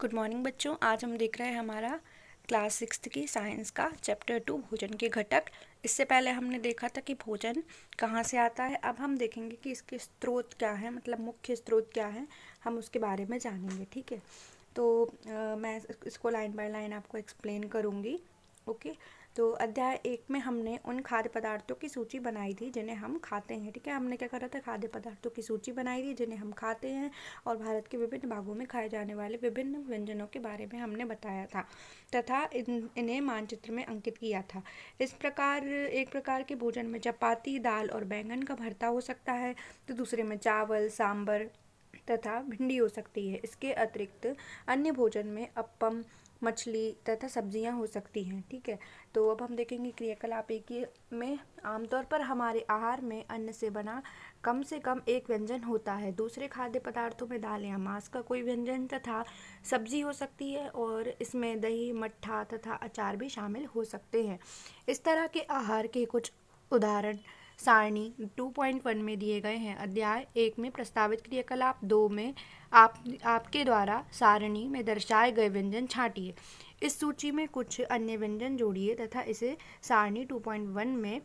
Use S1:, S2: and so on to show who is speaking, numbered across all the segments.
S1: Good morning बच्चों। आज हम देख रहे हैं हमारा क्लास सिक्स की साइंस का चैप्टर टू भोजन के घटक। इससे पहले हमने देखा था कि भोजन कहाँ से आता है। अब हम देखेंगे कि इसके स्रोत क्या है मतलब मुख्य स्रोत क्या है हम उसके बारे में जानेंगे ठीक है? तो आ, मैं इसको लाइन बाय लाइन आपको एक्सप्लेन करूँगी ओके तो अध्याय एक में हमने उन खाद्य पदार्थों की सूची बनाई थी जिन्हें हम खाते हैं, ठीक है? हमने क्या करा था? खाद्य पदार्थों की सूची बनाई थी जिन्हें हम खाते हैं और भारत के विभिन्न भागों में खाए जाने वाले विभिन्न व्यंजनों के बारे में हमने बताया था तथा इन, इन्हें मानचित्र में अंकित किया था। इस प्रकार, एक प्रकार के भोजन में चपाती, दाल और बैंगन का भरता हो सकता है तो दूसरे में चावल सांबर तथा भिंडी हो सकती है। इसके अतिरिक्त अन्य भोजन में अपम मछली तथा सब्ज़ियाँ हो सकती हैं, ठीक है? तो अब हम देखेंगे क्रियाकलाप एक में आमतौर पर हमारे आहार में अन्न से बना कम से कम एक व्यंजन होता है। दूसरे खाद्य पदार्थों में दाल या मांस का कोई व्यंजन तथा सब्ज़ी हो सकती है और इसमें दही, मट्ठा तथा अचार भी शामिल हो सकते हैं। इस तरह के आहार के कुछ उदाहरण सारणी 2.1 में दिए गए हैं। अध्याय एक में प्रस्तावित क्रियाकलाप दो में आप, आपके द्वारा सारणी में दर्शाए गए व्यंजन छाटिए। इस सूची में कुछ अन्य व्यंजन जोड़िए तथा इसे सारणी 2.1 में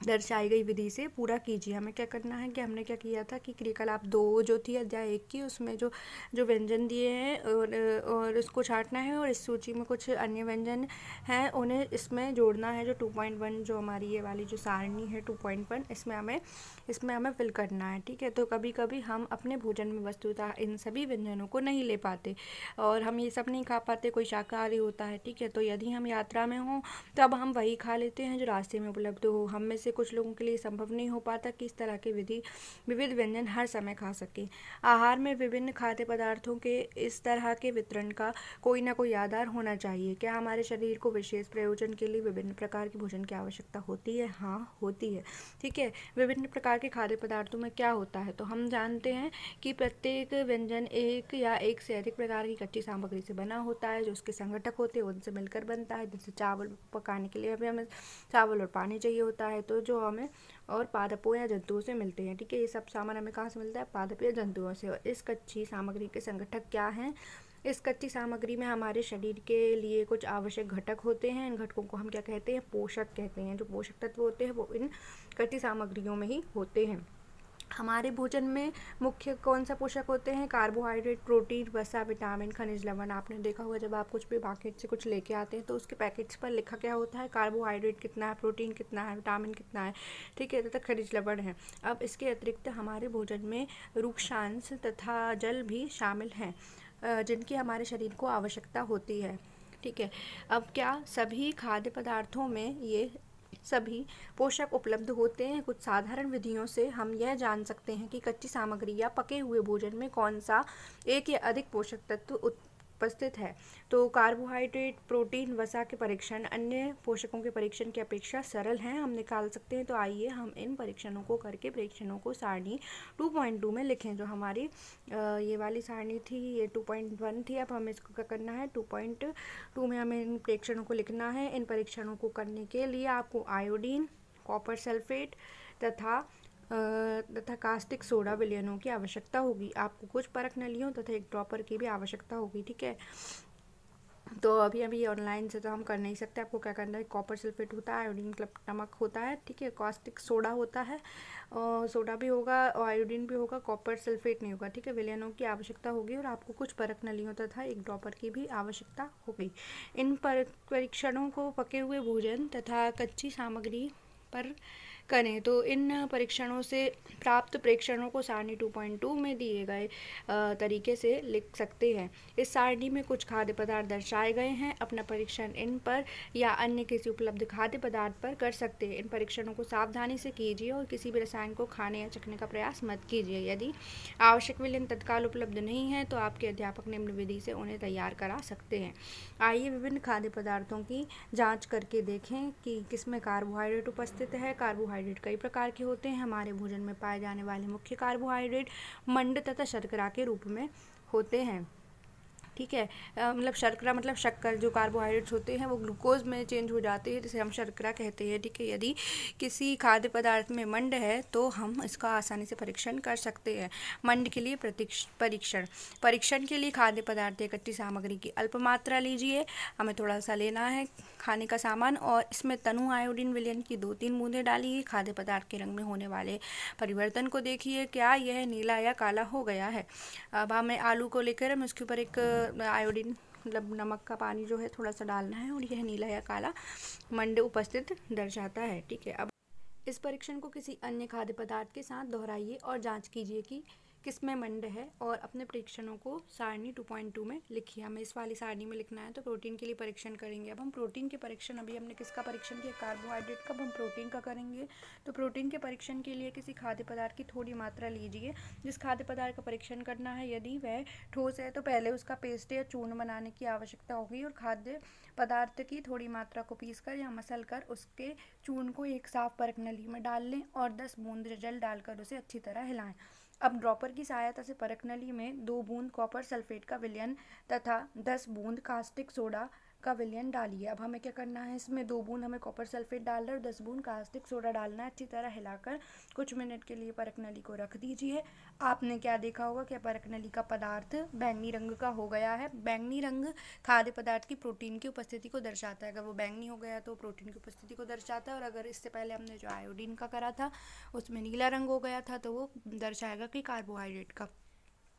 S1: दर्शाई गई विधि से, पूरा कीजिए। हमें क्या करना है कि हमने क्या किया था कि क्रियाकलाप दो जो थी, अध्याय एक की, उसमें जो जो व्यंजन दिए हैं और और उसको छाटना है और इस सूची में कुछ अन्य व्यंजन हैं, उन्हें इसमें जोड़ना है जो टू पॉइंट वन, जो हमारी ये वाली जो सारणी है टू पॉइंट वन, इसमें हमें इसमें हमें फिल करना है, ठीक है? तो कभी कभी हम अपने भोजन में वस्तुतः इन सभी व्यंजनों को नहीं ले पाते और हम ये सब नहीं खा पाते, कोई शाकाहारी होता है, ठीक है? तो यदि हम यात्रा में हों, तब हम वही खा लेते हैं जो रास्ते में उपलब्ध हो। हम में से से कुछ लोगों के लिए संभव नहीं हो पाता कि इस तरह के विधि, विविध व्यंजन हर समय खा सके। आहार में विभिन्न खाद्य पदार्थों के इस तरह के वितरण का कोई ना कोई आधार होना चाहिए। क्या हमारे शरीर को विशेष प्रयोजन के लिए विभिन्न प्रकार के भोजन की आवश्यकता होती है? हाँ होती है। ठीक है, विभिन्न प्रकार के खाद्य पदार्थों में क्या होता है? तो हम जानते हैं कि प्रत्येक व्यंजन एक या एक से अधिक प्रकार की कच्ची सामग्री से बना होता है, जो उसके संगठक होते हैं, उनसे मिलकर बनता है। जैसे चावल पकाने के लिए हमें चावल और पानी चाहिए होता है तो जो हमें और पादपों या जंतुओं से मिलते हैं। ठीक है, ये सब सामान हमें कहाँ से मिलता है? पादप या जंतुओं से। और इस कच्ची सामग्री के संगठक क्या हैं? इस कच्ची सामग्री में हमारे शरीर के लिए कुछ आवश्यक घटक होते हैं। इन घटकों को हम क्या कहते हैं? पोषक कहते हैं। जो पोषक तत्व होते हैं, वो इन कच्ची सामग्रियों में ही होते हैं। हमारे भोजन में मुख्य कौन सा पोषक होते हैं? कार्बोहाइड्रेट प्रोटीन वसा विटामिन खनिज, लवण। आपने देखा होगा, जब आप कुछ भी मार्केट से कुछ लेके आते हैं तो उसके पैकेट्स पर लिखा क्या होता है? कार्बोहाइड्रेट कितना है? प्रोटीन कितना है? विटामिन कितना है? ठीक है, तथा खनिज, लवण है। अब इसके अतिरिक्त हमारे भोजन में रूक्षांश तथा जल भी शामिल हैं जिनकी हमारे शरीर को आवश्यकता होती है। ठीक है, अब क्या सभी खाद्य पदार्थों में ये सभी पोषक उपलब्ध होते हैं। कुछ साधारण विधियों से हम यह जान सकते हैं कि कच्ची सामग्री या पके हुए भोजन में कौन सा एक या अधिक पोषक तत्व उपस्थित है। तो कार्बोहाइड्रेट प्रोटीन वसा के परीक्षण, अन्य पोषकों के परीक्षण की अपेक्षा सरल हैं, हम निकाल सकते हैं। तो आइए हम इन परीक्षणों को करके परीक्षणों को सारणी 2.2 में लिखें। जो हमारी ये वाली सारणी थी, ये 2.1 थी, अब हमें इसको क्या करना है? 2.2 में हमें इन परीक्षणों को लिखना है। इन परीक्षणों को करने के लिए आपको आयोडीन, कॉपर सल्फेट तथा तथा कास्टिक सोडा विलियनों की आवश्यकता होगी। आपको कुछ परख नलियों तथा एक ड्रॉपर की भी आवश्यकता होगी, ठीक है? तो अभी अभी ऑनलाइन से तो हम कर नहीं सकते। आपको क्या करना है? कॉपर सल्फेट होता है आयोडीन मतलब नमक होता है, ठीक है? कॉस्टिक सोडा होता है। और सोडा भी होगा और आयोडीन भी होगा कॉपर सल्फेट नहीं होगा, ठीक है? विलयनों की आवश्यकता होगी और आपको कुछ परख नलियों तथा एक ड्रॉपर की भी आवश्यकता होगी। इन परीक्षणों को पके हुए भोजन तथा कच्ची सामग्री पर करें। तो इन परीक्षणों से, प्राप्त प्रेक्षणों को सारणी 2.2 में दिए गए तरीके से लिख सकते हैं। इस सारणी में कुछ खाद्य पदार्थ दर्शाए गए हैं। अपना परीक्षण इन पर या अन्य किसी उपलब्ध खाद्य पदार्थ पर कर सकते हैं। इन परीक्षणों को सावधानी से कीजिए और किसी भी रसायन को खाने या चखने का प्रयास मत कीजिए। यदि आवश्यक विलयन तत्काल उपलब्ध नहीं है तो आपके अध्यापक निम्न विधि से उन्हें तैयार करा सकते हैं। आइए विभिन्न खाद्य पदार्थों की जाँच करके देखें कि किसमें कार्बोहाइड्रेट उपस्थित है। कार्बोहाइड्रेट कार्बोहाइड्रेट कई प्रकार के होते हैं। हमारे भोजन में पाए जाने वाले मुख्य कार्बोहाइड्रेट मंड तथा शर्करा के रूप में होते हैं। ठीक है? मतलब शर्करा मतलब शक्कर जो कार्बोहाइड्रेट्स होते हैं, वो ग्लूकोज में चेंज हो जाते हैं, जिसे हम शर्करा कहते हैं, ठीक है? यदि किसी खाद्य पदार्थ में मंड है तो हम इसका आसानी से परीक्षण कर सकते हैं। मंड के लिए परीक्षण। परीक्षण के लिए खाद्य पदार्थ कच्ची सामग्री की अल्प मात्रा लीजिए। हमें थोड़ा सा लेना है खाने का सामान और इसमें तनु आयोडीन विलियन की दो तीन बूंदें डालिए। खाद्य पदार्थ के रंग में होने वाले परिवर्तन को देखिए। क्या यह नीला या काला हो गया है? अब हमें आलू को लेकर हम उसके ऊपर एक आयोडीन मतलब नमक का पानी जो है थोड़ा सा डालना है और यह नीला या काला मंड उपस्थित दर्शाता है, ठीक है? अब इस परीक्षण को किसी अन्य खाद्य पदार्थ के साथ दोहराइए और जाँच कीजिए कि किस में मंड है और अपने परीक्षणों को सारणी 2.2 में लिखिए। हमें इस वाली सारणी में लिखना है तो प्रोटीन के लिए परीक्षण करेंगे। अब हम प्रोटीन के परीक्षण, अभी हमने किसका परीक्षण किया? कार्बोहाइड्रेट का। अब हम प्रोटीन का करेंगे। तो प्रोटीन के परीक्षण के लिए किसी खाद्य पदार्थ की थोड़ी मात्रा लीजिए। जिस खाद्य पदार्थ का परीक्षण करना है, यदि वह ठोस है तो पहले उसका पेस्ट या चूर्ण बनाने की आवश्यकता होगी और खाद्य पदार्थ की थोड़ी मात्रा को पीस कर या मसल कर उसके चूर्ण को एक साफ़ परख नली में डाल लें और दस बूंद जल डालकर उसे अच्छी तरह हिलाएँ। अब ड्रॉपर की सहायता से परख नली में दो बूंद कॉपर सल्फेट का विलयन तथा दस बूंद कास्टिक सोडा का विलयन डालिए। अब हमें क्या करना है? इसमें दो बूंद हमें कॉपर सल्फेट डालना और दस बूंद कास्टिक सोडा डालना है। अच्छी तरह हिलाकर कुछ मिनट के लिए परख नली को रख दीजिए। आपने क्या देखा होगा कि परख नली का पदार्थ बैंगनी रंग का हो गया है। बैंगनी रंग खाद्य पदार्थ की प्रोटीन की उपस्थिति को दर्शाता है। अगर वो बैंगनी हो गया तो प्रोटीन की उपस्थिति को दर्शाता है और अगर इससे पहले हमने जो आयोडीन का करा था, उसमें नीला रंग हो गया था तो वो दर्शाएगा कि कार्बोहाइड्रेट का।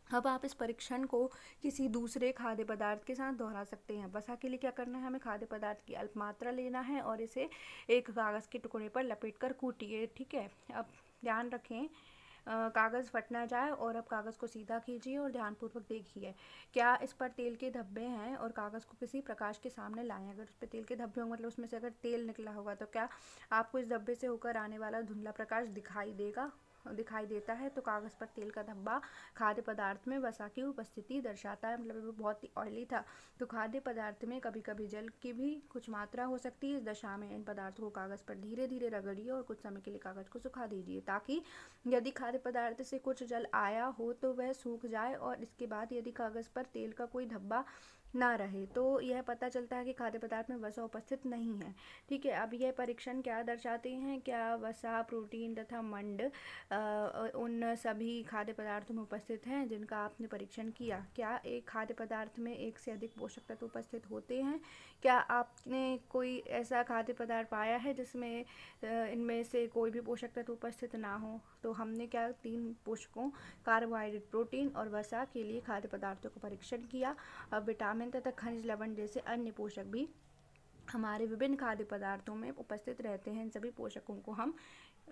S1: अब आप इस परीक्षण को किसी दूसरे खाद्य पदार्थ के साथ दोहरा सकते हैं। वसा के लिए क्या करना है? हमें खाद्य पदार्थ की अल्प मात्रा लेना है और इसे एक कागज़ के टुकड़े पर लपेट कर कूटिए, ठीक है? अब ध्यान रखें कागज़ फट ना जाए और अब कागज़ को सीधा कीजिए और ध्यानपूर्वक देखिए। क्या इस पर तेल के धब्बे हैं और कागज़ को किसी प्रकाश के सामने लाएँ? अगर उस पर तेल के धब्बे होंगे मतलब उसमें से अगर तेल निकला होगा तो क्या आपको इस धब्बे से होकर आने वाला धुंधला प्रकाश दिखाई देगा? दिखाई देता है तो कागज़ पर तेल का धब्बा खाद्य पदार्थ में वसा की उपस्थिति दर्शाता है। मतलब वो बहुत ही ऑयली था। तो खाद्य पदार्थ में कभी कभी जल की भी कुछ मात्रा हो सकती है। इस दशा में इन पदार्थों को कागज़ पर धीरे धीरे रगड़िए और कुछ समय के लिए कागज़ को सुखा दीजिए, ताकि यदि खाद्य पदार्थ से कुछ जल आया हो तो वह सूख जाए और इसके बाद यदि कागज़ पर तेल का कोई धब्बा ना रहे। तो यह पता चलता है कि खाद्य पदार्थ में वसा उपस्थित नहीं है। ठीक है, अब यह परीक्षण क्या दर्शाते हैं? क्या वसा, प्रोटीन तथा मंड उन सभी खाद्य पदार्थों में उपस्थित हैं जिनका आपने परीक्षण किया? क्या एक खाद्य पदार्थ में एक से अधिक पोषक तत्व उपस्थित होते हैं? क्या आपने कोई ऐसा खाद्य पदार्थ पाया है जिसमें इनमें से कोई भी पोषक तत्व उपस्थित ना हो? तो हमने क्या तीन पोषकों, कार्बोहाइड्रेट प्रोटीन और वसा के लिए खाद्य पदार्थों का परीक्षण किया। और विटामिन तथा खनिज लवण जैसे अन्य पोषक भी हमारे विभिन्न खाद्य पदार्थों में उपस्थित रहते हैं। इन सभी पोषकों को हम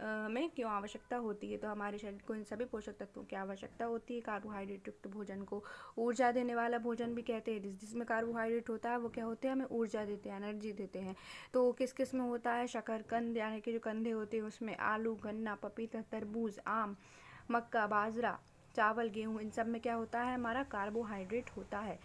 S1: में क्यों आवश्यकता होती है? तो हमारे शरीर को इन सभी पोषक तत्वों की आवश्यकता होती है। कार्बोहाइड्रेट युक्त भोजन को ऊर्जा देने वाला भोजन भी कहते हैं। जिस जिसमें कार्बोहाइड्रेट होता है, वो क्या होते हैं? हमें ऊर्जा देते हैं, एनर्जी देते हैं। तो किस किसमें होता है? शकरकंद यानी कि जो कंधे होते हैं, उसमें आलू, गन्ना, पपीता, तरबूज, आम, मक्का, बाजरा, चावल, गेहूँ, इन सब में क्या होता है? हमारा कार्बोहाइड्रेट होता है।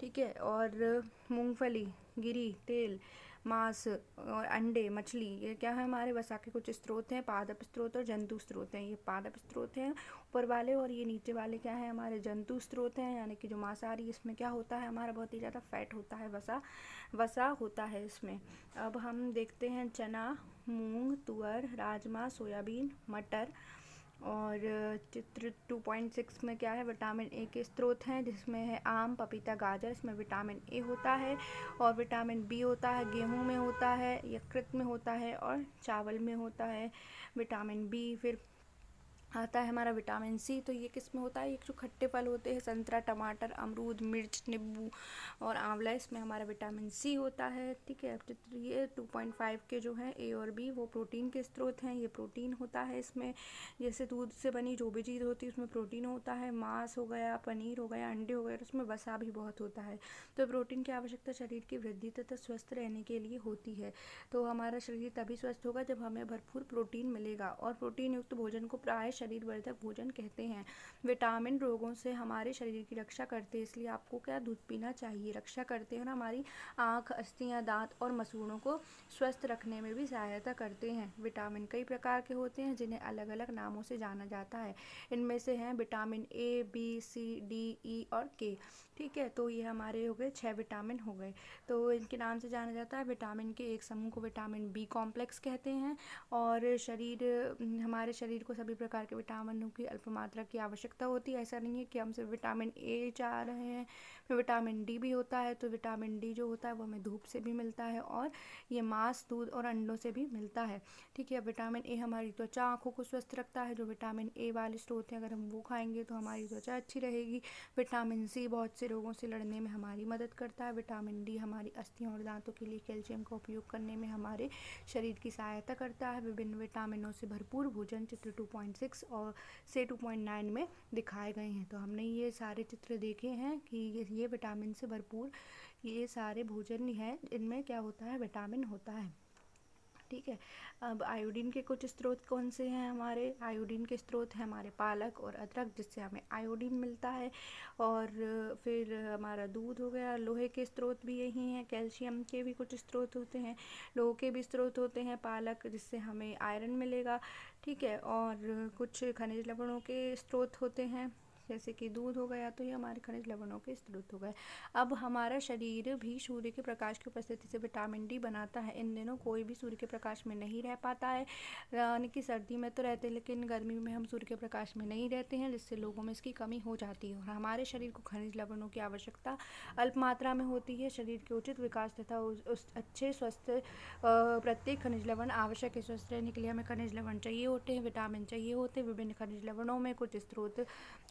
S1: ठीक है? और मूंगफली, गिरी, तेल मांस और अंडे, मछली, ये क्या है हमारे वसा के कुछ स्रोत हैं, पादप स्रोत और जंतु स्रोत हैं, ये पादप स्रोत हैं ऊपर वाले और ये नीचे वाले क्या है हमारे जंतु स्रोत हैं, यानी कि जो मांसाहारी इसमें क्या होता है, हमारा बहुत ही ज़्यादा फैट होता है, वसा वसा होता है इसमें। अब हम देखते हैं चना, मूंग, तुअर, राजमा, सोयाबीन, मटर और चित्र 2.6 में क्या है विटामिन ए के स्रोत हैं, जिसमें है आम, पपीता, गाजर, इसमें विटामिन ए होता है और विटामिन बी होता है, गेहूँ में होता है, यकृत में होता है और चावल में होता है विटामिन बी फिर आता है हमारा विटामिन सी तो ये किसमें होता है? एक जो खट्टे फल होते हैं, संतरा, टमाटर, अमरूद, मिर्च, नींबू और आंवला, इसमें हमारा विटामिन सी होता है, ठीक है? चित्र ये 2.5 के जो हैं, ए और बी, वो प्रोटीन के स्रोत हैं, ये प्रोटीन होता है इसमें। जैसे दूध से बनी जो भी चीज़ होती है, उसमें प्रोटीन होता है, मांस हो गया, पनीर हो गया, अंडे हो गए उसमें वसा भी बहुत होता है। तो प्रोटीन की आवश्यकता शरीर की वृद्धि तथा स्वस्थ रहने के लिए होती है। तो हमारा शरीर तभी स्वस्थ होगा जब हमें भरपूर प्रोटीन मिलेगा, और प्रोटीन युक्त भोजन को प्राय शरीर वर्धक भोजन कहते हैं। विटामिन रोगों से हमारे शरीर की रक्षा करते हैं, इसलिए आपको क्या दूध पीना चाहिए? रक्षा करते हैं और हमारी आँख, अस्थियाँ, दांत और मसूड़ों को स्वस्थ रखने में भी सहायता करते हैं। विटामिन कई प्रकार के होते हैं, जिन्हें अलग अलग नामों से जाना जाता है। इनमें से हैं vitamin A, B, C, D, E और के। ठीक है तो ये हमारे हो गए छः विटामिन हो गए। तो इनके नाम से जाना जाता है, विटामिन के एक समूह को विटामिन बी कॉम्प्लेक्स कहते हैं और शरीर, हमारे शरीर को सभी प्रकार के विटामिनों की अल्प मात्रा की आवश्यकता होती है। ऐसा नहीं है कि हम सिर्फ़ विटामिन ए चाह रहे हैं विटामिन डी भी होता है तो विटामिन डी जो होता है वो हमें धूप से भी मिलता है और ये मांस, दूध और अंडों से भी मिलता है। ठीक है विटामिन ए हमारी त्वचा आँखों को स्वस्थ रखता है। जो विटामिन ए वाले स्रोत हैं, अगर हम वो खाएँगे तो हमारी त्वचा अच्छी रहेगी। विटामिन सी बहुत से रोगों से लड़ने में हमारी मदद करता है। विटामिन डी हमारी अस्थियों और दांतों के लिए कैल्शियम का उपयोग करने में हमारे शरीर की सहायता करता है। विभिन्न विटामिनों से भरपूर भोजन चित्र 2.6 और से 2.9 में दिखाए गए हैं। तो हमने ये सारे चित्र देखे हैं कि ये विटामिन से भरपूर ये सारे भोजन हैं। इनमें क्या होता है? विटामिन होता है। ठीक है? अब आयोडीन के कुछ स्रोत कौन से हैं हमारे? आयोडीन के स्रोत हैं हमारे पालक और अदरक, जिससे हमें आयोडीन मिलता है। और फिर हमारा दूध हो गया, लोहे के स्रोत भी यही हैं। कैल्शियम के भी कुछ स्रोत होते हैं। लोहे के भी स्रोत होते हैं पालक, जिससे हमें आयरन मिलेगा। ठीक है? और कुछ खनिज लवणों के स्रोत होते हैं। जैसे कि दूध हो गया तो ये हमारे खनिज लवणों के स्रोत हो गए। अब हमारा शरीर भी सूर्य के प्रकाश की उपस्थिति से विटामिन डी बनाता है। इन दिनों कोई भी सूर्य के प्रकाश में नहीं रह पाता है। यानी कि सर्दी में तो रहते हैं, लेकिन गर्मी में हम सूर्य के प्रकाश में नहीं रहते हैं, जिससे लोगों में इसकी कमी हो जाती है। और हमारे शरीर को खनिज लवणों की आवश्यकता अल्प मात्रा में होती है। शरीर के उचित विकास तथा उस अच्छे स्वस्थ प्रत्येक खनिज लवण आवश्यक है। स्वस्थ रहने के लिए हमें खनिज लवण चाहिए होते हैं, विटामिन चाहिए होते हैं, विभिन्न खनिज लवणों में कुछ स्रोत,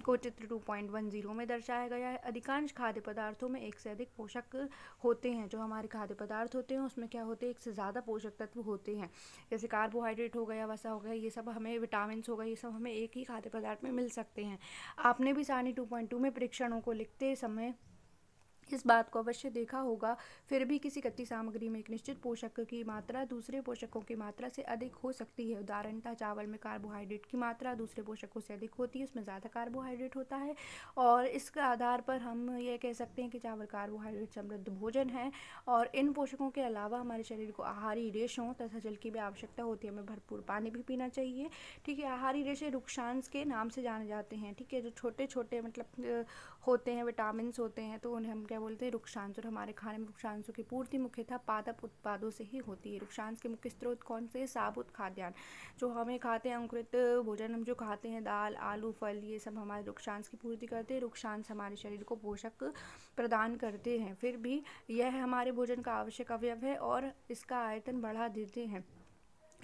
S1: कुछ चित्र 2.10 में दर्शाया गया है। अधिकांश खाद्य पदार्थों में एक से अधिक पोषक होते हैं। जो हमारे खाद्य पदार्थ होते हैं, उसमें क्या होते हैं? एक से ज़्यादा पोषक तत्व होते हैं। जैसे कार्बोहाइड्रेट हो गया, वसा हो गया, ये सब हमें विटामिन हो गए, ये सब हमें एक ही खाद्य पदार्थ में मिल सकते हैं। आपने भी सानी टू में परीक्षणों को लिखते समय इस बात को अवश्य देखा होगा। फिर भी किसी कच्ची सामग्री में एक निश्चित पोषक की मात्रा दूसरे पोषकों की मात्रा से अधिक हो सकती है। उदाहरणतः, चावल में कार्बोहाइड्रेट की मात्रा दूसरे पोषकों से अधिक होती है, उसमें ज़्यादा कार्बोहाइड्रेट होता है। और इसके आधार पर हम ये कह सकते हैं कि चावल कार्बोहाइड्रेट समृद्ध भोजन है। और इन पोषकों के अलावा हमारे शरीर को आहारी रेशों तथा जल की भी आवश्यकता होती है। हमें भरपूर पानी भी पीना चाहिए। ठीक है, आहारी रेशे रुक्षांश के नाम से जाने जाते हैं। ठीक है, जो छोटे छोटे मतलब होते हैं विटामिन होते हैं तो उन्हें हम क्या बोलते हैं, रुक्षांश, और हमारे खाने में रुक्षांशों की पूर्ति मुख्यतः पादप उत्पादों से ही होती है। रुक्षांश के मुख्य स्रोत कौन से साबुत खाद्यान्न, जो हमें खाते हैं, अंकुरित भोजन हम जो खाते हैं, दाल, आलू, फल, ये सब हमारे रुक्षांश की पूर्ति करते हैं, रुक्षांश हमारे शरीर को पोषक प्रदान करते हैं। फिर भी यह हमारे भोजन का आवश्यक अवयव है, और इसका आयतन बढ़ा देते हैं।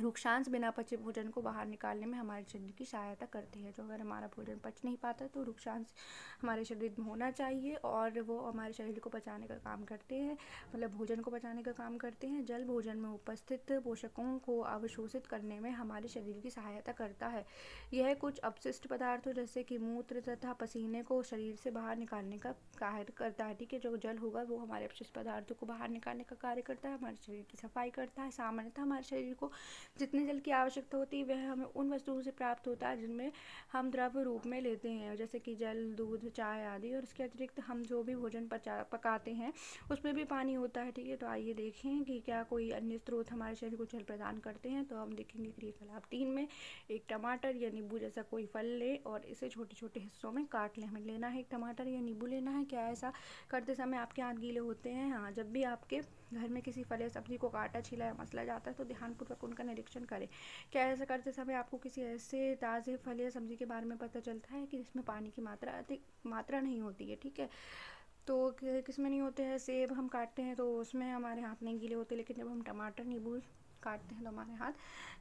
S1: रुक्षांश बिना पचे भोजन को बाहर निकालने में हमारे शरीर की सहायता करती है। जो अगर हमारा भोजन पच नहीं पाता तो रुक्षांश हमारे शरीर में होना चाहिए और वो हमारे शरीर को बचाने का काम करते हैं मतलब भोजन को बचाने का काम करते हैं। जल भोजन में उपस्थित पोषकों को अवशोषित करने में हमारे शरीर की सहायता करता है। यह कुछ अपशिष्ट पदार्थों जैसे कि मूत्र तथा पसीने को शरीर से बाहर निकालने का कार्य करता है। ठीक है, जो जल होगा वो हमारे अपशिष्ट पदार्थों को बाहर निकालने का कार्य करता है, हमारे शरीर की सफ़ाई करता है। सामान्यतः हमारे शरीर को जितने जल की आवश्यकता होती है, वह हमें उन वस्तुओं से प्राप्त होता है, जिनमें हम द्रव्य रूप में लेते हैं। जैसे कि जल, दूध, चाय आदि, और इसके अतिरिक्त हम जो भी भोजन पचा, पकाते हैं, उसमें भी पानी होता है, ठीक है? तो आइए देखें कि क्या कोई अन्य स्रोत हमारे शरीर को जल प्रदान करते हैं। तो हम देखेंगे क्रियाकलाप तीन में, एक टमाटर या नींबू जैसा कोई फल ले, और इसे छोटे छोटे हिस्सों में काट लें, हमें लेना है एक टमाटर या नींबू लेना है। क्या ऐसा करते समय आपके हाथ गीले होते हैं? हाँ जब भी आपके घर में किसी फल या सब्ज़ी को काटा, छिला या मसला जाता है तो ध्यानपूर्वक उनका निरीक्षण करें। क्या ऐसा करते समय आपको किसी ऐसे ताज़े फल या सब्ज़ी के बारे में पता चलता है कि जिसमें पानी की मात्रा अधिक, मात्रा नहीं होती है, ठीक है? तो किसमें नहीं होते हैं? सेब हम काटते हैं तो उसमें हमारे हाथ नहीं गीले होते, लेकिन जब हम टमाटर, नींबू काटते हैं तो हमारे हाथ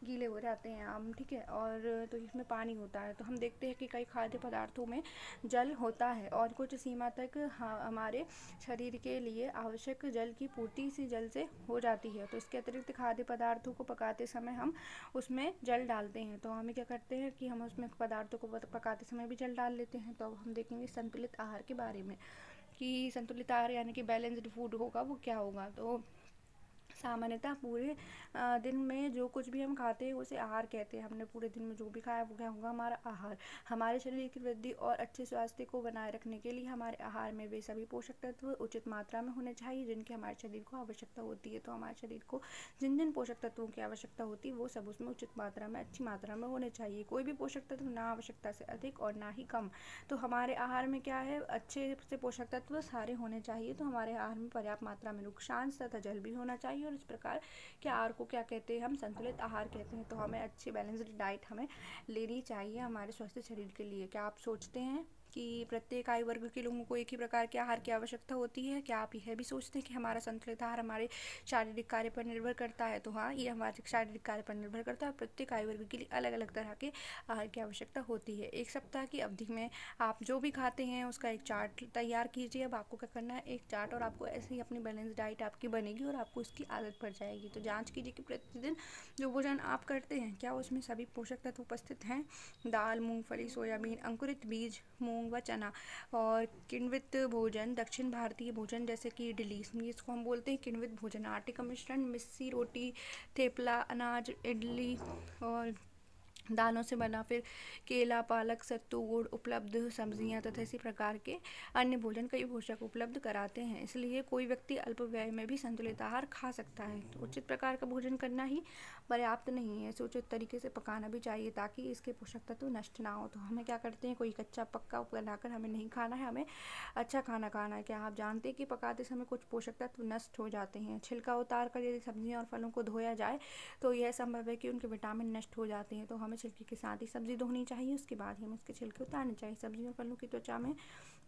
S1: गीले हो जाते हैं आम, ठीक है? और तो इसमें पानी होता है। तो हम देखते हैं कि कई खाद्य पदार्थों में जल होता है और कुछ सीमा तक हमारे शरीर के लिए आवश्यक जल की पूर्ति इसी जल से हो जाती है। तो इसके अतिरिक्त खाद्य पदार्थों को पकाते समय हम उसमें जल डालते हैं। तो हमें क्या करते हैं कि हम उसमें पदार्थों को पकाते समय भी जल डाल लेते हैं। तो अब हम देखेंगे संतुलित आहार के बारे में कि संतुलित आहार यानी कि बैलेंस्ड फ़ूड होगा वो क्या होगा? तो सामान्यतः पूरे दिन में जो कुछ भी हम खाते हैं, उसे आहार कहते हैं। हमने पूरे दिन में जो भी खाया, वो क्या होगा? हमारा आहार। हमारे शरीर की वृद्धि और अच्छे स्वास्थ्य को बनाए रखने के लिए हमारे आहार में वे सभी पोषक तत्व उचित मात्रा में होने चाहिए, जिनकी हमारे शरीर को आवश्यकता होती है। तो हमारे शरीर को जिन जिन पोषक तत्वों की आवश्यकता होती है, वो सब उसमें उचित मात्रा में, अच्छी मात्रा में होने चाहिए। कोई भी पोषक तत्व ना आवश्यकता से अधिक और ना ही कम। तो हमारे आहार में क्या है? अच्छे से पोषक तत्व सारे होने चाहिए। तो हमारे आहार में पर्याप्त मात्रा में नुकसान तथा जल भी होना चाहिए। और इस प्रकार के आहार को क्या कहते हैं, हम संतुलित आहार कहते हैं। तो हमें अच्छी बैलेंस्ड डाइट हमें लेनी चाहिए हमारे स्वस्थ शरीर के लिए। क्या आप सोचते हैं? कि प्रत्येक आयु वर्ग के लोगों को एक ही प्रकार के आहार की आवश्यकता होती है? क्या आप यह भी सोचते हैं कि हमारा संतुलित आहार हमारे शारीरिक कार्य पर निर्भर करता है? तो हाँ ये हमारे शारीरिक कार्य पर निर्भर करता है प्रत्येक आयु वर्ग के लिए अलग अलग तरह के आहार की आवश्यकता होती है। एक सप्ताह की अवधि में आप जो भी खाते हैं, उसका एक चार्ट तैयार कीजिए। अब आपको क्या करना है? एक चार्ट और आपको ऐसे ही अपनी बैलेंस डाइट आपकी बनेगी और आपको इसकी आदत पड़ जाएगी। तो जाँच कीजिए कि प्रतिदिन जो भोजन आप करते हैं, क्या उसमें सभी पोषक तत्व उपस्थित हैं? दाल, मूँगफली, सोयाबीन, अंकुरित बीज, मूँग व चना और किण्वित भोजन, दक्षिण भारतीय भोजन जैसे कि इडली इसको हम बोलते हैं किण्वित भोजन। आटे का मिश्रण, मिस्सी रोटी, थेपला, अनाज, इडली और दालों से बना फिर केला, पालक, सत्तू, गुड़ उपलब्ध सब्ज़ियाँ तथा इसी प्रकार के अन्य भोजन कई पोषक उपलब्ध कराते हैं। इसलिए कोई व्यक्ति अल्प व्यय में भी संतुलित आहार खा सकता है। तो उचित प्रकार का भोजन करना ही पर्याप्त नहीं है। इसे उचित तरीके से पकाना भी चाहिए ताकि इसके पोषक तत्व नष्ट ना हो। तो हमें क्या करते हैं? कोई कच्चा पक्का बनाकर हमें नहीं खाना है, हमें अच्छा खाना खाना है। क्या आप जानते हैं कि पकाते समय कुछ पोषक तत्व नष्ट हो जाते हैं? छिलका उतार कर यदि सब्ज़ियाँ और फलों को धोया जाए तो यह संभव है कि उनके विटामिन नष्ट हो जाते हैं। तो हमें छिलके के साथ ही सब्ज़ी धोनी चाहिए, उसके बाद ही हमें इसके छिलके उतारने चाहिए। सब्जियों फलों की त्वचा में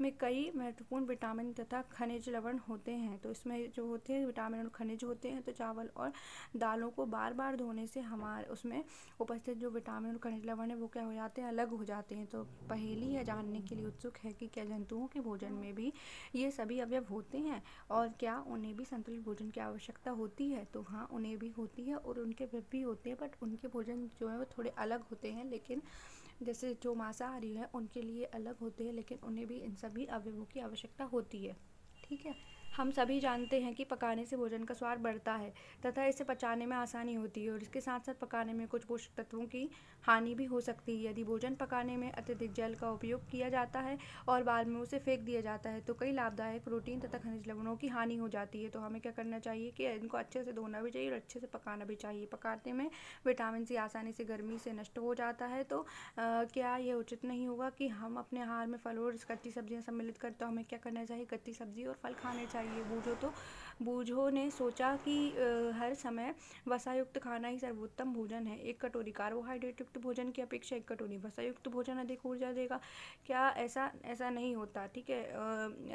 S1: में कई महत्वपूर्ण विटामिन तथा खनिज लवण होते हैं। तो इसमें जो होते हैं, विटामिन और खनिज होते हैं तो चावल और दालों को बार बार धोने से हमारे, उसमें उपस्थित जो विटामिन और खनिज लवण है, वो क्या हो जाते हैं, अलग हो जाते हैं। तो पहली यह जानने के लिए उत्सुक है कि क्या जंतुओं के भोजन में भी ये सभी अवयव होते हैं और क्या उन्हें भी संतुलित भोजन की आवश्यकता होती है? तो हाँ उन्हें भी होती है और उनके भी होते हैं बट उनके भोजन जो है, वो थोड़े अलग होते हैं, लेकिन जैसे जो मांसाहारी है, उनके लिए अलग होते हैं, लेकिन उन्हें भी इन सभी अवयवों की आवश्यकता होती है। ठीक है? हम सभी जानते हैं कि पकाने से भोजन का स्वाद बढ़ता है, तथा इसे पचाने में आसानी होती है, और इसके साथ साथ पकाने में कुछ पोषक तत्वों की हानि भी हो सकती है। यदि भोजन पकाने में अत्यधिक जल का उपयोग किया जाता है और बाद में उसे फेंक दिया जाता है तो कई लाभदायक प्रोटीन तथा खनिज लवणों की हानि हो जाती है। तो हमें क्या करना चाहिए कि इनको अच्छे से धोना भी चाहिए और अच्छे से पकाना भी चाहिए। पकाने में विटामिन सी आसानी से गर्मी से नष्ट हो जाता है। तो क्या ये उचित नहीं होगा कि हम अपने आहार में फल और कच्ची सब्ज़ियाँ सम्मिलित करते तो हमें क्या करना चाहिए? कच्ची सब्ज़ी और फल खाने चाहिए। चाहिए बूझो तो। बूझो ने सोचा कि हर समय वसायुक्त खाना ही सर्वोत्तम भोजन है। एक कटोरी कार्बोहाइड्रेट युक्त भोजन की अपेक्षा एक कटोरी वसायुक्त भोजन अधिक ऊर्जा देगा। क्या ऐसा ऐसा नहीं होता, ठीक है?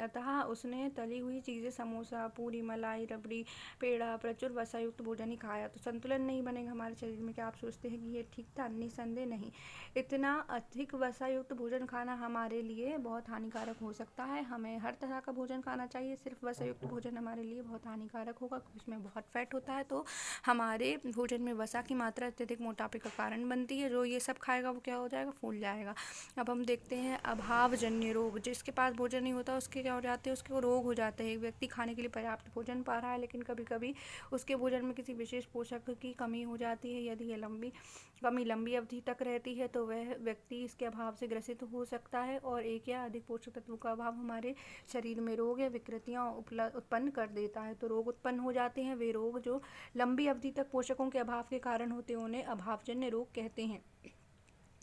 S1: अतः उसने तली हुई चीज़ें, समोसा, पूरी मलाई, रबड़ी, पेड़ा, प्रचुर वसायुक्त भोजन ही खाया। तो संतुलन नहीं बनेगा हमारे शरीर में। क्या आप सोचते हैं कि ये ठीक था? निसंदेह नहीं। इतना अधिक वसायुक्त भोजन खाना हमारे लिए बहुत हानिकारक हो सकता है। हमें हर तरह का भोजन खाना चाहिए, सिर्फ़ वसा युक्त भोजन हमारे लिए बहुत हानिकारक होगा क्योंकि उसमें बहुत फैट होता है तो हमारे भोजन में वसा की मात्रा अत्यधिक मोटापे का कारण बनती है जो ये सब खाएगा वो क्या हो जाएगा फूल जाएगा। अब हम देखते हैं अभावजन्य रोग जिसके पास भोजन नहीं होता उसके क्या हो जाते हैं उसके रोग हो जाते हैं। एक व्यक्ति खाने के लिए पर्याप्त भोजन पा रहा है लेकिन कभी कभी उसके भोजन में किसी विशेष पोषक की कमी हो जाती है यदि ये लंबी कमी लंबी अवधि तक रहती है तो वह व्यक्ति इसके अभाव से ग्रसित हो सकता है और एक या अधिक पोषक तत्वों का अभाव हमारे शरीर में रोग या विकृतियाँ उत्पन्न कर देता है। तो रोग उत्पन्न हो जाते हैं, वे रोग जो लंबी अवधि तक पोषकों के अभाव के कारण होते हैं, उन्हें अभावजन्य रोग कहते हैं।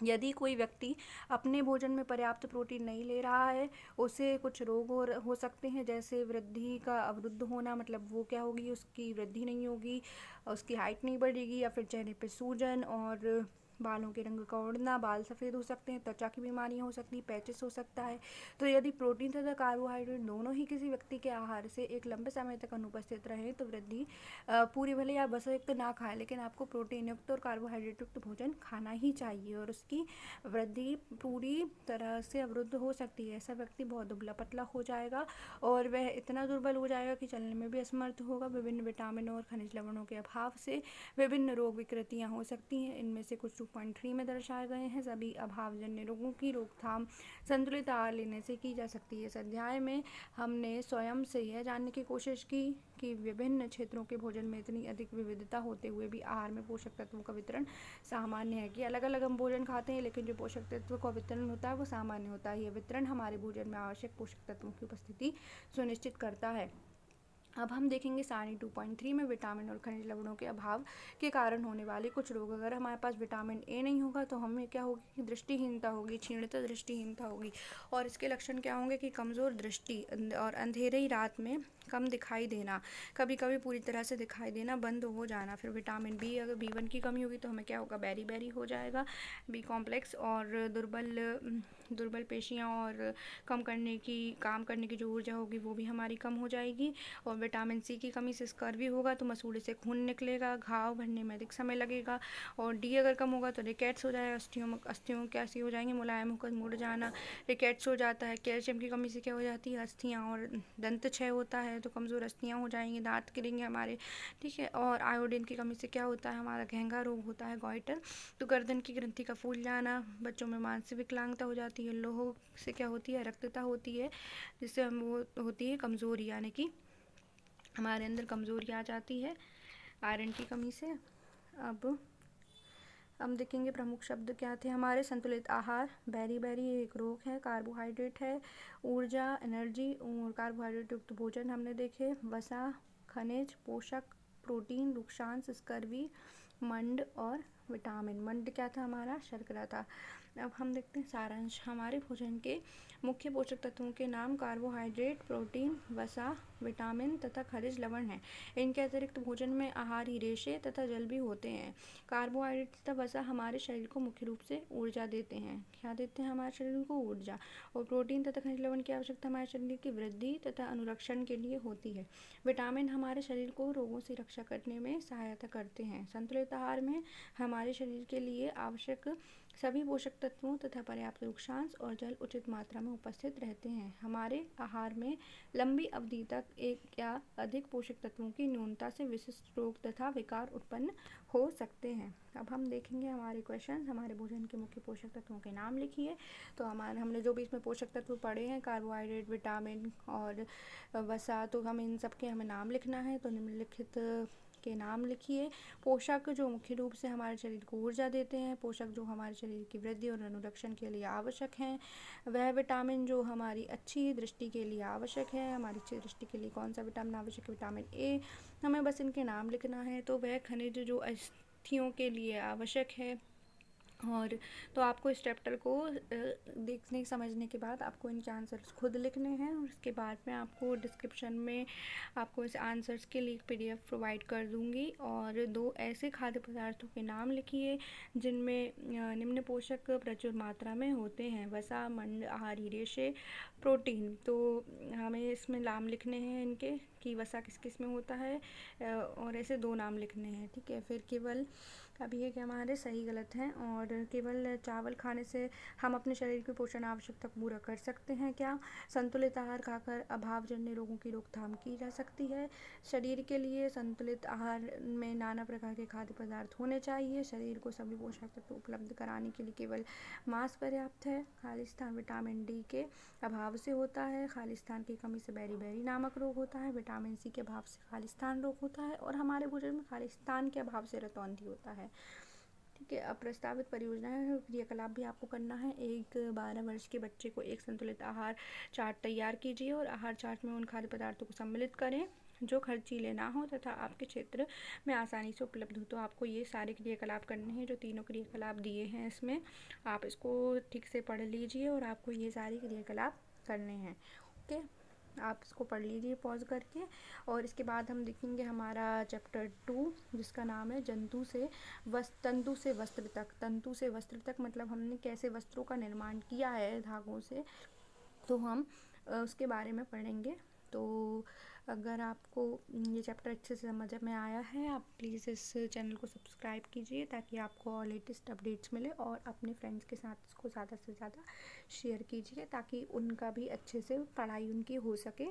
S1: यदि कोई व्यक्ति अपने भोजन में पर्याप्त प्रोटीन नहीं ले रहा है, उसे कुछ रोग हो हो सकते हैं, जैसे वृद्धि का अवरुद्ध होना मतलब वो क्या होगी, उसकी वृद्धि नहीं होगी, उसकी हाइट नहीं बढ़ेगी या फिर चेहरे पे सूजन और बालों के रंग का उड़ना बाल सफ़ेद हो सकते हैं, त्वचा की बीमारियाँ हो सकती हैं, पैचेस हो सकता है। तो यदि प्रोटीन तथा कार्बोहाइड्रेट दोनों ही किसी व्यक्ति के आहार से एक लंबे समय तक अनुपस्थित रहे तो वृद्धि पूरी भले या बस युक्त ना खाएँ, लेकिन आपको प्रोटीन युक्त और कार्बोहाइड्रेट युक्त भोजन खाना ही चाहिए और उसकी वृद्धि पूरी तरह से अवरुद्ध हो सकती है। ऐसा व्यक्ति बहुत दुबला पतला हो जाएगा और वह इतना दुर्बल हो जाएगा कि चलने में भी असमर्थ होगा। विभिन्न विटामिनों और खनिज लवणों के अभाव से विभिन्न रोग विकृतियाँ हो सकती हैं। इनमें से कुछ 8.3 में दर्शाए गए हैं। सभी अभावजन्य रोगों की रोकथाम संतुलित आहार लेने से की जा सकती है। इस अध्याय में हमने स्वयं से यह जानने की कोशिश की कि विभिन्न क्षेत्रों के भोजन में इतनी अधिक विविधता होते हुए भी आहार में पोषक तत्वों का वितरण सामान्य है कि अलग अलग हम भोजन खाते हैं, लेकिन जो पोषक तत्व का वितरण होता है, वो सामान्य होता है। ये वितरण हमारे भोजन में आवश्यक पोषक तत्वों की उपस्थिति सुनिश्चित करता है। अब हम देखेंगे सारणी टू पॉइंट थ्री में विटामिन और खनिज लवणों के अभाव के कारण होने वाले कुछ रोग। अगर हमारे पास विटामिन ए नहीं होगा तो हमें क्या होगी दृष्टिहीनता होगी, क्षीणता दृष्टिहीनता होगी। और इसके लक्षण क्या होंगे कि कमज़ोर दृष्टि और अंधेरे ही रात में कम दिखाई देना। कभी कभी पूरी तरह से दिखाई देना बंद हो जाना। फिर विटामिन बी अगर बी वन की कमी होगी तो हमें क्या होगा? बैरी बैरी हो जाएगा, बी कॉम्प्लेक्स और दुर्बल दुर्बल पेशियाँ और कम करने की, काम करने की जो ऊर्जा होगी वो भी हमारी कम हो जाएगी और विटामिन सी की कमी से स्कर भी होगा तो मसूड़े से खून निकलेगा, घाव भरने में अधिक समय लगेगा और डी अगर कम होगा तो रिकेट्स हो जाएगा, अस्थियों अस्थियों कैसी हो जाएँगी, मुलायम होकर मुड़ जाना, रिकेट्स हो जाता है, कैल्शियम की कमी से क्या हो जाती है? अस्थियाँ और दंत क्षय होता है तो कमज़ोर अस्थियाँ हो जाएँगी, दांत गिरेंगे हमारे, ठीक है? और आयोडीन की कमी से क्या होता है? हमारा गहंगा रोग होता है गॉइटर तो गर्दन की ग्रंथि का फूल जाना, बच्चों में मानसिक विकलांगता हो जाती है लोह से क्या होती है? रक्तता होती है, जिससे हम वो होती है कमज़ोरी, यानी कि हमारे अंदर कमज़ोरी आ जाती है, आयरन की कमी से। अब हम देखेंगे प्रमुख शब्द क्या थे। हमारे संतुलित आहार, बैरी बैरी एक रोग है कार्बोहाइड्रेट है, ऊर्जा एनर्जी और कार्बोहाइड्रेट युक्त भोजन हमने देखे। वसा, खनिज, पोषक प्रोटीन रुक्षांश स्कर्वी मंड और विटामिन मंड क्या था हमारा? शर्करा था। अब हम देखते हैं सारांश। हमारे भोजन के मुख्य पोषक तत्वों के नाम कार्बोहाइड्रेट, प्रोटीन, वसा, विटामिन तथा खनिज लवण हैं। इनके अतिरिक्त भोजन में आहारी रेशे तथा जल भी होते हैं। कार्बोहाइड्रेट तथा वसा हमारे शरीर को मुख्य रूप से ऊर्जा देते हैं। क्या देते हैं हमारे शरीर को? ऊर्जा। और प्रोटीन तथा खनिज लवण की आवश्यकता हमारे शरीर की वृद्धि तथा अनुरक्षण के लिए होती है। विटामिन हमारे शरीर को रोगों से रक्षा करने में सहायता करते हैं। संतुलित आहार में हमारे शरीर के लिए आवश्यक सभी पोषक तत्वों तथा पर्याप्त वृक्षांश और जल उचित मात्रा में उपस्थित रहते हैं। हमारे आहार में लंबी अवधि तक एक या अधिक पोषक तत्वों की न्यूनता से विशिष्ट रोग तथा विकार उत्पन्न हो सकते हैं। अब हम देखेंगे हमारे क्वेश्चन हमारे भोजन के मुख्य पोषक तत्वों के नाम लिखिए। तो हमारे, हमने जो भी इसमें पोषक तत्व पढ़े हैं कार्बोहाइड्रेट विटामिन और वसा तो हम इन सब के हमें नाम लिखना है। तो निम्नलिखित के नाम लिखिए। पोषक जो मुख्य रूप से हमारे शरीर को ऊर्जा देते हैं पोषक जो हमारे शरीर की वृद्धि और अनुरक्षण के लिए आवश्यक हैं। वह विटामिन जो हमारी अच्छी दृष्टि के लिए आवश्यक है, हमारी अच्छी दृष्टि के लिए कौन सा विटामिन आवश्यक है? विटामिन ए हमें बस इनके नाम लिखना है तो वह खनिज जो अस्थियों के लिए आवश्यक है। और तो आपको इस चैप्टर को देखने, समझने के बाद आपको इनके आंसर्स खुद लिखने हैं और उसके बाद में आपको डिस्क्रिप्शन में आपको इस आंसर्स के लिए पीडीएफ प्रोवाइड कर दूँगी और दो ऐसे खाद्य पदार्थों के नाम लिखिए जिनमें निम्न पोषक प्रचुर मात्रा में होते हैं। वसा, मंड, आहारी रेशे प्रोटीन तो हमें इसमें नाम लिखने हैं इनके कि वसा किस किसमें होता है और ऐसे दो नाम लिखने हैं, ठीक है? फिर केवल अभी ये कि हमारे सही गलत हैं और केवल चावल खाने से हम अपने शरीर की पोषण आवश्यकता पूरा कर सकते हैं। क्या संतुलित आहार खाकर अभावजन्य रोगों की रोकथाम की जा सकती है? शरीर के लिए संतुलित आहार में नाना प्रकार के खाद्य पदार्थ होने चाहिए। शरीर को सभी पोषक तत्व उपलब्ध कराने के लिए केवल मांस पर्याप्त है। खालिस्तान विटामिन डी के अभाव से होता है। खालिस्तान की कमी से बैरी बैरी नामक रोग होता है। विटामिन सी के अभाव से खालिस्तान रोग होता है और हमारे भोजन में खालिस्तान के अभाव से रतौंधी होता है। ठीक है, अब प्रस्तावित परियोजना क्रियाकलाप भी आपको करना है। एक बारह वर्ष के बच्चे को एक संतुलित आहार चार्ट तैयार कीजिए और आहार चार्ट में उन खाद्य पदार्थों को सम्मिलित करें, जो खर्चीले ना हो तथा आपके क्षेत्र में आसानी से उपलब्ध हो। तो आपको ये सारे क्रियाकलाप करने हैं, जो तीनों क्रियाकलाप दिए हैं इसमें। आप इसको ठीक से पढ़ लीजिए और आपको ये सारे क्रियाकलाप करने हैं। ओके? आप इसको पढ़ लीजिए पॉज करके। और इसके बाद हम देखेंगे हमारा चैप्टर टू जिसका नाम है जंतु से वस्त्र तंतु से वस्त्र तक। तंतु से वस्त्र तक मतलब हमने कैसे वस्त्रों का निर्माण किया है धागों से तो हम उसके बारे में पढ़ेंगे। तो अगर आपको ये चैप्टर अच्छे से समझ में आया है, आप प्लीज़ इस चैनल को सब्सक्राइब कीजिए ताकि आपको और लेटेस्ट अपडेट्स मिले और अपने फ्रेंड्स के साथ इसको ज़्यादा से ज़्यादा शेयर कीजिए ताकि उनका भी अच्छे से पढ़ाई उनकी हो सके।